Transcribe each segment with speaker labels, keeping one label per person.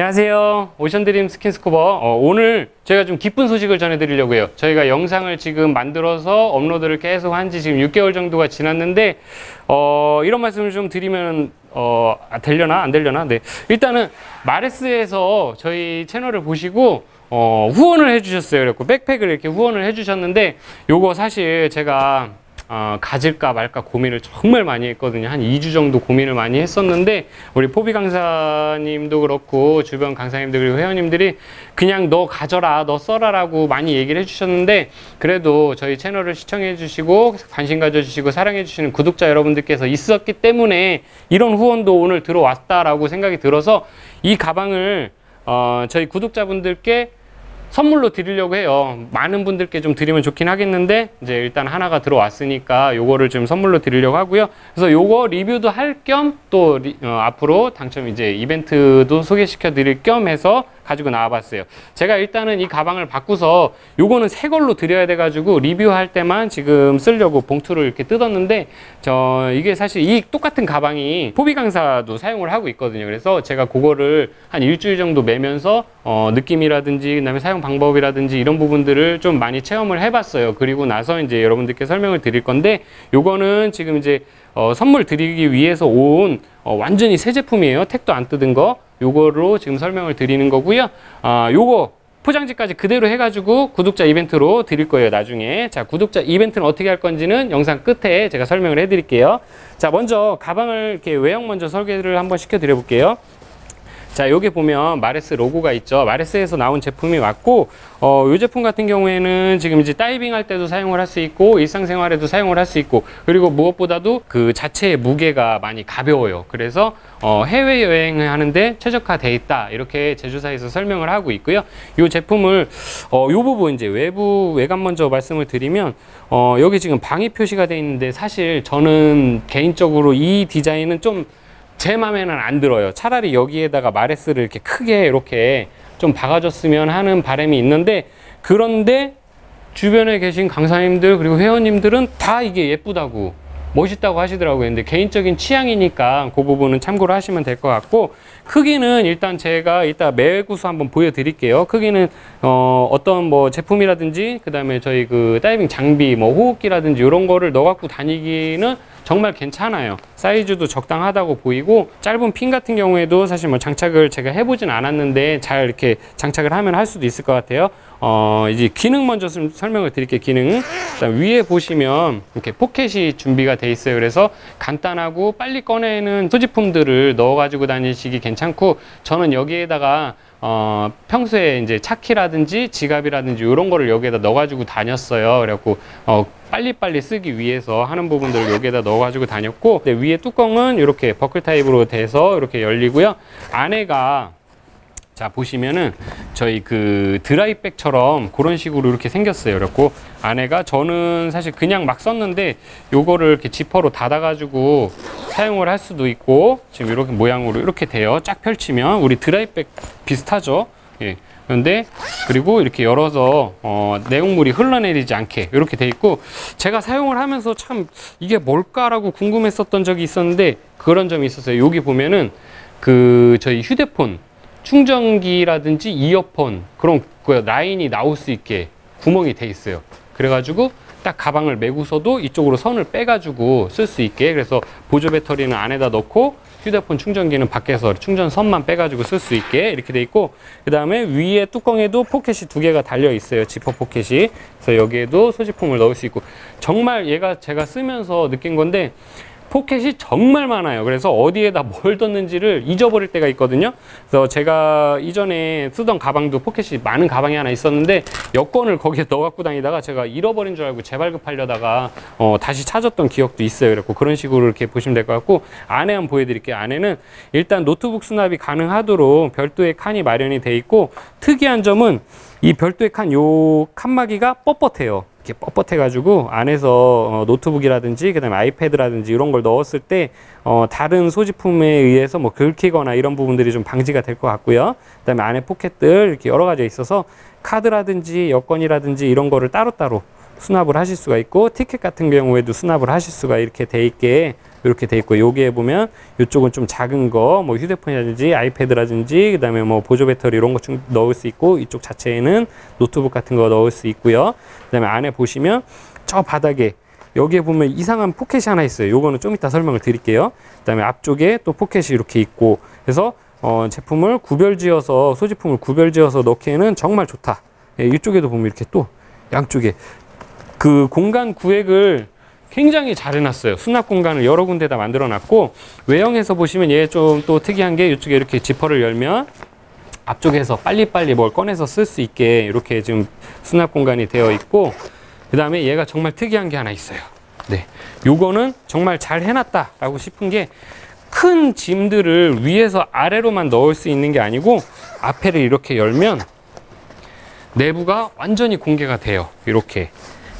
Speaker 1: 안녕하세요. 오션드림 스킨스쿠버. 어, 오늘 제가 좀 기쁜 소식을 전해드리려고 해요. 저희가 영상을 지금 만들어서 업로드를 계속 한 지 지금 6개월 정도가 지났는데, 어, 이런 말씀을 좀 드리면, 어, 아, 되려나? 안 되려나? 네. 일단은, 마레스에서 저희 채널을 보시고, 어, 후원을 해주셨어요. 그래고 백팩을 이렇게 후원을 해주셨는데, 요거 사실 제가 어, 가질까 말까 고민을 정말 많이 했거든요. 한 2주 정도 고민을 많이 했었는데 우리 포비 강사님도 그렇고 주변 강사님들 그리고 회원님들이 그냥 너 가져라, 너 써라라고 많이 얘기를 해주셨는데 그래도 저희 채널을 시청해 주시고 관심 가져주시고 사랑해 주시는 구독자 여러분들께서 있었기 때문에 이런 후원도 오늘 들어왔다라고 생각이 들어서 이 가방을 어, 저희 구독자분들께 선물로 드리려고 해요. 많은 분들께 좀 드리면 좋긴 하겠는데 이제 일단 하나가 들어왔으니까 요거를 좀 선물로 드리려고 하고요. 그래서 요거 리뷰도 할 겸또 어, 앞으로 당첨 이제 이벤트도 소개시켜 드릴 겸 해서 가지고 나와봤어요. 제가 일단은 이 가방을 바꾸서 요거는 새 걸로 드려야 돼가지고 리뷰할 때만 지금 쓰려고 봉투를 이렇게 뜯었는데 저 이게 사실 이 똑같은 가방이 포비 강사도 사용을 하고 있거든요. 그래서 제가 그거를 한 일주일 정도 매면서 어, 느낌이라든지 그다음에 사용 방법이라든지 이런 부분들을 좀 많이 체험을 해봤어요. 그리고 나서 이제 여러분들께 설명을 드릴 건데 요거는 지금 이제 어, 선물 드리기 위해서 온 어, 완전히 새 제품이에요. 택도 안 뜯은 거. 요거로 지금 설명을 드리는 거고요. 아, 요거 포장지까지 그대로 해가지고 구독자 이벤트로 드릴 거예요 나중에. 자 구독자 이벤트는 어떻게 할 건지는 영상 끝에 제가 설명을 해드릴게요. 자 먼저 가방을 이렇게 외형 먼저 설계를 한번 시켜 드려 볼게요 자 여기 보면 마레스 로고가 있죠. 마레스에서 나온 제품이 맞고 어, 이 제품 같은 경우에는 지금 이제 다이빙 할 때도 사용을 할 수 있고 일상생활에도 사용을 할 수 있고 그리고 무엇보다도 그 자체의 무게가 많이 가벼워요. 그래서 어, 해외 여행을 하는데 최적화돼 있다. 이렇게 제조사에서 설명을 하고 있고요. 이 제품을 어, 이 부분 이제 외부 외관 먼저 말씀을 드리면 어, 여기 지금 방위 표시가 돼 있는데 사실 저는 개인적으로 이 디자인은 좀 제 맘에는 안 들어요. 차라리 여기에다가 마레스를 이렇게 크게 이렇게 좀 박아줬으면 하는 바람이 있는데 그런데 주변에 계신 강사님들 그리고 회원님들은 다 이게 예쁘다고 멋있다고 하시더라고요. 근데 개인적인 취향이니까 그 부분은 참고로 하시면 될 것 같고 크기는 일단 제가 이따 매구수 한번 보여드릴게요. 크기는 어, 어떤 뭐 제품이라든지 그 다음에 저희 그 다이빙 장비 뭐 호흡기라든지 이런 거를 넣어 갖고 다니기는 정말 괜찮아요. 사이즈도 적당하다고 보이고 짧은 핀 같은 경우에도 사실 뭐 장착을 제가 해보진 않았는데 잘 이렇게 장착을 하면 할 수도 있을 것 같아요. 어, 이제 기능 먼저 좀 설명을 드릴게요. 기능. 위에 보시면 이렇게 포켓이 준비가 돼 있어요. 그래서 간단하고 빨리 꺼내는 소지품들을 넣어 가지고 다니시기 괜찮고 저는 여기에다가 어, 평소에 이제 차키라든지 지갑이라든지 이런 거를 여기에다 넣어가지고 다녔어요. 그래갖고, 어, 빨리빨리 쓰기 위해서 하는 부분들을 여기에다 넣어가지고 다녔고, 위에 뚜껑은 이렇게 버클 타입으로 돼서 이렇게 열리고요. 안에가 자 보시면은 저희 그 드라이백처럼 그런 식으로 이렇게 생겼어요 그래갖고 안에가 저는 사실 그냥 막 썼는데 요거를 이렇게 지퍼로 닫아 가지고 사용을 할 수도 있고 지금 이렇게 모양으로 이렇게 돼요 쫙 펼치면 우리 드라이백 비슷하죠 예. 그런데 그리고 이렇게 열어서 어, 내용물이 흘러내리지 않게 이렇게 돼 있고 제가 사용을 하면서 참 이게 뭘까라고 궁금했었던 적이 있었는데 그런 점이 있었어요 여기 보면은 그 저희 휴대폰 충전기라든지 이어폰 그런 그 라인이 나올 수 있게 구멍이 돼 있어요. 그래가지고 딱 가방을 메고서도 이쪽으로 선을 빼가지고 쓸 수 있게 그래서 보조 배터리는 안에다 넣고 휴대폰 충전기는 밖에서 충전선만 빼가지고 쓸 수 있게 이렇게 돼 있고 그 다음에 위에 뚜껑에도 포켓이 두 개가 달려 있어요. 지퍼 포켓이. 그래서 여기에도 소지품을 넣을 수 있고. 정말 얘가 제가 쓰면서 느낀 건데 포켓이 정말 많아요. 그래서 어디에다 뭘 뒀는지를 잊어버릴 때가 있거든요. 그래서 제가 이전에 쓰던 가방도 포켓이 많은 가방이 하나 있었는데 여권을 거기에 넣어 갖고 다니다가 제가 잃어버린 줄 알고 재발급하려다가 어, 다시 찾았던 기억도 있어요. 그래고 그런 식으로 이렇게 보시면 될 것 같고 안에 한번 보여드릴게요. 안에는 일단 노트북 수납이 가능하도록 별도의 칸이 마련이 돼 있고 특이한 점은 이 별도의 칸 요 칸막이가 뻣뻣해요. 이렇게 뻣뻣해 가지고 안에서 어, 노트북이라든지 그다음에 아이패드라든지 이런 걸 넣었을 때 어, 다른 소지품에 의해서 뭐 긁히거나 이런 부분들이 좀 방지가 될 것 같고요. 그다음에 안에 포켓들 이렇게 여러 가지 있어서 카드라든지 여권이라든지 이런 거를 따로따로 수납을 하실 수가 있고 티켓 같은 경우에도 수납을 하실 수가 이렇게 돼 있게 이렇게 돼 있고 여기에 보면 이쪽은 좀 작은 거 뭐 휴대폰이라든지 아이패드라든지 그다음에 뭐 보조 배터리 이런 거좀 넣을 수 있고 이쪽 자체에는 노트북 같은 거 넣을 수 있고요. 그다음에 안에 보시면 저 바닥에 여기에 보면 이상한 포켓이 하나 있어요. 요거는 좀 이따 설명을 드릴게요. 그다음에 앞쪽에 또 포켓이 이렇게 있고 그래서 어, 제품을 구별지어서 소지품을 구별지어서 넣기에는 정말 좋다. 예, 이쪽에도 보면 이렇게 또 양쪽에 그 공간 구획을 굉장히 잘 해놨어요. 수납 공간을 여러 군데다 만들어 놨고 외형에서 보시면 얘 좀 또 특이한 게 이쪽에 이렇게 지퍼를 열면 앞쪽에서 빨리빨리 뭘 꺼내서 쓸 수 있게 이렇게 지금 수납 공간이 되어 있고 그 다음에 얘가 정말 특이한 게 하나 있어요. 네. 요거는 정말 잘 해놨다라고 싶은 게 큰 짐들을 위에서 아래로만 넣을 수 있는 게 아니고 앞에를 이렇게 열면 내부가 완전히 공개가 돼요. 이렇게.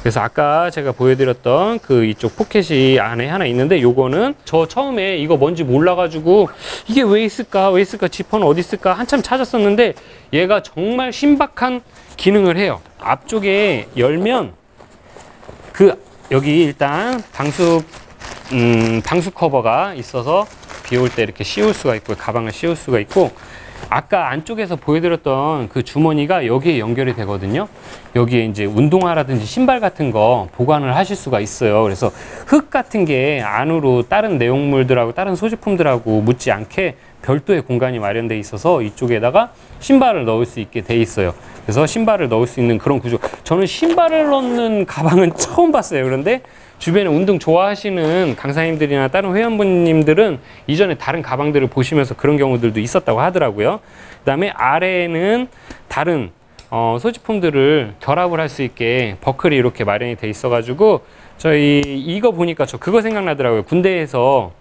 Speaker 1: 그래서 아까 제가 보여드렸던 그 이쪽 포켓이 안에 하나 있는데 요거는 저 처음에 이거 뭔지 몰라가지고 이게 왜 있을까 왜 있을까 지퍼는 어디 있을까 한참 찾았었는데 얘가 정말 신박한 기능을 해요. 앞쪽에 열면 그 여기 일단 방수 음, 방수 커버가 있어서 비 올 때 이렇게 씌울 수가 있고 가방을 씌울 수가 있고 아까 안쪽에서 보여드렸던 그 주머니가 여기에 연결이 되거든요. 여기에 이제 운동화라든지 신발 같은 거 보관을 하실 수가 있어요. 그래서 흙 같은 게 안으로 다른 내용물들하고 다른 소지품들하고 묻지 않게 별도의 공간이 마련돼 있어서 이쪽에다가 신발을 넣을 수 있게 돼 있어요. 그래서 신발을 넣을 수 있는 그런 구조. 저는 신발을 넣는 가방은 처음 봤어요. 그런데 주변에 운동 좋아하시는 강사님들이나 다른 회원분님들은 이전에 다른 가방들을 보시면서 그런 경우들도 있었다고 하더라고요. 그 다음에 아래에는 다른 어, 소지품들을 결합을 할 수 있게 버클이 이렇게 마련이 돼 있어가지고 저희 이거 보니까 저 그거 생각나더라고요. 군대에서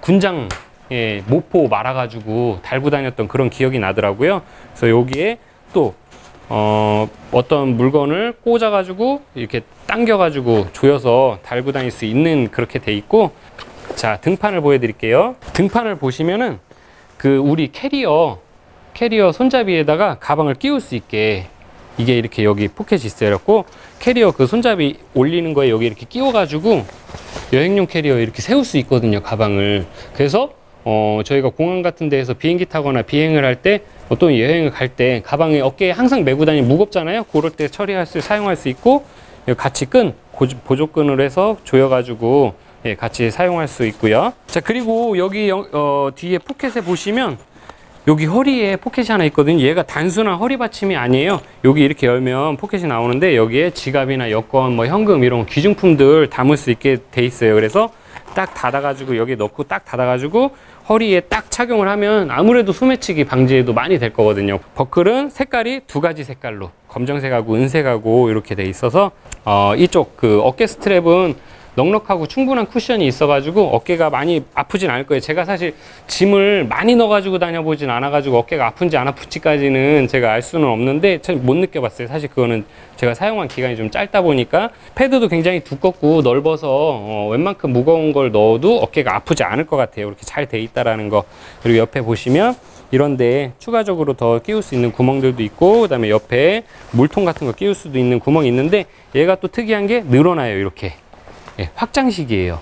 Speaker 1: 군장 예, 모포 말아가지고 달고 다녔던 그런 기억이 나더라고요. 그래서 여기에 또 어, 어떤 물건을 꽂아가지고 이렇게 당겨가지고 조여서 달고 다닐 수 있는 그렇게 돼 있고 자 등판을 보여드릴게요. 등판을 보시면은 그 우리 캐리어 캐리어 손잡이에다가 가방을 끼울 수 있게 이게 이렇게 여기 포켓이 있어요. 그래갖고 캐리어 그 손잡이 올리는 거에 여기 이렇게 끼워 가지고 여행용 캐리어 이렇게 세울 수 있거든요. 가방을. 그래서 어, 저희가 공항 같은 데에서 비행기 타거나 비행을 할 때 어떤 여행을 갈 때 가방에 어깨에 항상 메고 다니면 무겁잖아요. 그럴 때 처리할 수, 사용할 수 있고 같이 끈, 보조끈으로 해서 조여가지고 예, 같이 사용할 수 있고요. 자, 그리고 여기 어, 뒤에 포켓에 보시면 여기 허리에 포켓이 하나 있거든요. 얘가 단순한 허리 받침이 아니에요. 여기 이렇게 열면 포켓이 나오는데 여기에 지갑이나 여권, 뭐 현금 이런 귀중품들 담을 수 있게 돼 있어요. 그래서 딱 닫아가지고 여기 넣고 딱 닫아가지고 허리에 딱 착용을 하면 아무래도 소매치기 방지에도 많이 될 거거든요. 버클은 색깔이 두 가지 색깔로 검정색하고 은색하고 이렇게 돼 있어서 어, 이쪽 그 어깨 스트랩은 넉넉하고 충분한 쿠션이 있어가지고 어깨가 많이 아프진 않을 거예요. 제가 사실 짐을 많이 넣어가지고 다녀보진 않아가지고 어깨가 아픈지 안 아픈지까지는 제가 알 수는 없는데 못 느껴봤어요. 사실 그거는 제가 사용한 기간이 좀 짧다 보니까 패드도 굉장히 두껍고 넓어서 어, 웬만큼 무거운 걸 넣어도 어깨가 아프지 않을 것 같아요. 이렇게 잘 돼 있다라는 거. 그리고 옆에 보시면 이런데 추가적으로 더 끼울 수 있는 구멍들도 있고 그 다음에 옆에 물통 같은 거 끼울 수도 있는 구멍이 있는데 얘가 또 특이한 게 늘어나요 이렇게 예, 확장식이에요.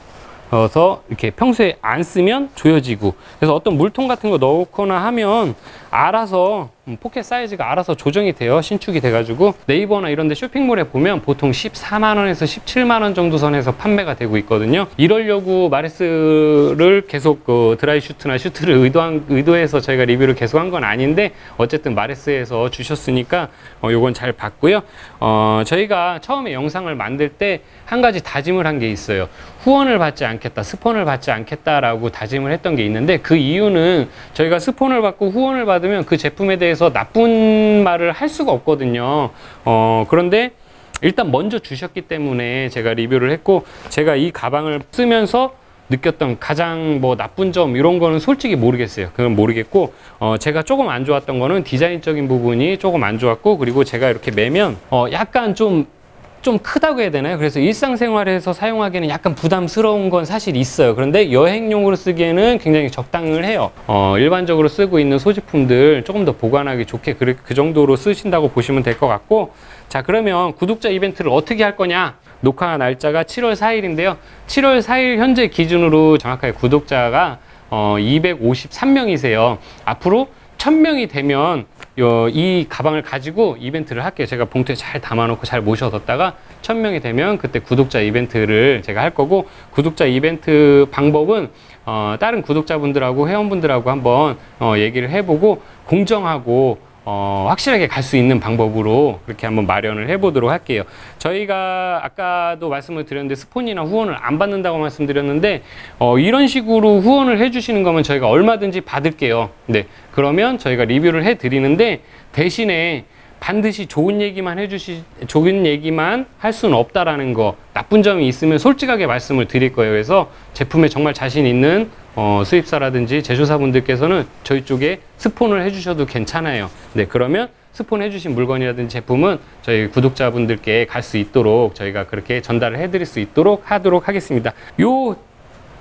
Speaker 1: 그래서 이렇게 평소에 안 쓰면 조여지고 그래서 어떤 물통 같은 거 넣거나 하면 알아서 음, 포켓 사이즈가 알아서 조정이 돼요 신축이 돼가지고 네이버나 이런 데 쇼핑몰에 보면 보통 14만원에서 17만원 정도 선에서 판매가 되고 있거든요. 이러려고 Mares를 계속 그 드라이 슈트나 슈트를 의도한, 의도해서 저희가 리뷰를 계속 한 건 아닌데 어쨌든 마레스에서 주셨으니까 어, 요건 잘 봤고요. 어, 저희가 처음에 영상을 만들 때 한 가지 다짐을 한 게 있어요. 후원을 받지 않겠다 스폰을 받지 않겠다라고 다짐을 했던 게 있는데 그 이유는 저희가 스폰을 받고 후원을 받 으면 그 제품에 대해서 나쁜 말을 할 수가 없거든요. 어, 그런데 일단 먼저 주셨기 때문에 제가 리뷰를 했고 제가 이 가방을 쓰면서 느꼈던 가장 뭐 나쁜 점 이런 거는 솔직히 모르겠어요. 그건 모르겠고 어 제가 조금 안 좋았던 거는 디자인적인 부분이 조금 안 좋았고 그리고 제가 이렇게 매면 어 약간 좀 좀 크다고 해야 되나요? 그래서 일상생활에서 사용하기에는 약간 부담스러운 건 사실 있어요. 그런데 여행용으로 쓰기에는 굉장히 적당을 해요. 어, 일반적으로 쓰고 있는 소지품들 조금 더 보관하기 좋게 그, 그 정도로 쓰신다고 보시면 될 것 같고 자 그러면 구독자 이벤트를 어떻게 할 거냐 녹화 날짜가 7월 4일인데요. 7월 4일 현재 기준으로 정확하게 구독자가 어, 253명이세요. 앞으로 1000명이 되면 요, 이 가방을 가지고 이벤트를 할게요. 제가 봉투에 잘 담아놓고 잘 모셔뒀다가 1000명이 되면 그때 구독자 이벤트를 제가 할 거고 구독자 이벤트 방법은 어, 다른 구독자분들하고 회원분들하고 한번 어, 얘기를 해보고 공정하고 어, 확실하게 갈 수 있는 방법으로 그렇게 한번 마련을 해보도록 할게요. 저희가 아까도 말씀을 드렸는데 스폰이나 후원을 안 받는다고 말씀드렸는데 어, 이런 식으로 후원을 해주시는 거면 저희가 얼마든지 받을게요. 네, 그러면 저희가 리뷰를 해드리는데 대신에 반드시 좋은 얘기만 해주시, 좋은 얘기만 할 수는 없다라는 거, 나쁜 점이 있으면 솔직하게 말씀을 드릴 거예요. 그래서 제품에 정말 자신 있는 어, 수입사라든지 제조사분들께서는 저희 쪽에 스폰을 해주셔도 괜찮아요. 네, 그러면 스폰 해주신 물건이라든지 제품은 저희 구독자분들께 갈 수 있도록 저희가 그렇게 전달을 해드릴 수 있도록 하도록 하겠습니다. 요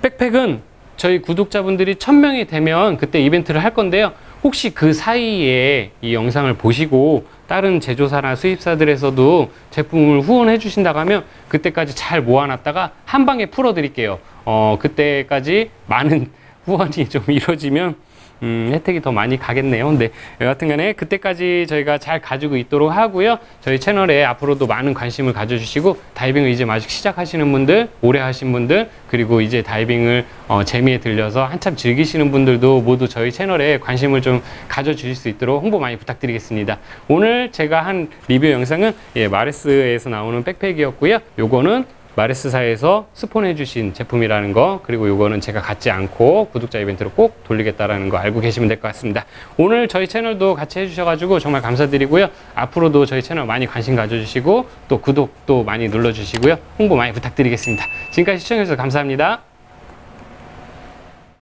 Speaker 1: 백팩은 저희 구독자분들이 1000명이 되면 그때 이벤트를 할 건데요. 혹시 그 사이에 이 영상을 보시고 다른 제조사나 수입사들에서도 제품을 후원해 주신다고 하면 그때까지 잘 모아놨다가 한 방에 풀어 드릴게요. 어, 그때까지 많은 후원이 좀 이루어지면 음, 혜택이 더 많이 가겠네요. 근데 여하튼 간에 그때까지 저희가 잘 가지고 있도록 하고요. 저희 채널에 앞으로도 많은 관심을 가져주시고 다이빙을 이제 아직 시작하시는 분들, 오래 하신 분들, 그리고 이제 다이빙을 어, 재미에 들려서 한참 즐기시는 분들도 모두 저희 채널에 관심을 좀 가져주실 수 있도록 홍보 많이 부탁드리겠습니다. 오늘 제가 한 리뷰 영상은 예, 마레스에서 나오는 백팩이었고요. 요거는 마레스사에서 스폰해 주신 제품이라는 거 그리고 요거는 제가 갖지 않고 구독자 이벤트로 꼭 돌리겠다라는 거 알고 계시면 될 것 같습니다. 오늘 저희 채널도 같이 해주셔가지고 정말 감사드리고요. 앞으로도 저희 채널 많이 관심 가져주시고 또 구독도 많이 눌러주시고요. 홍보 많이 부탁드리겠습니다. 지금까지 시청해주셔서 감사합니다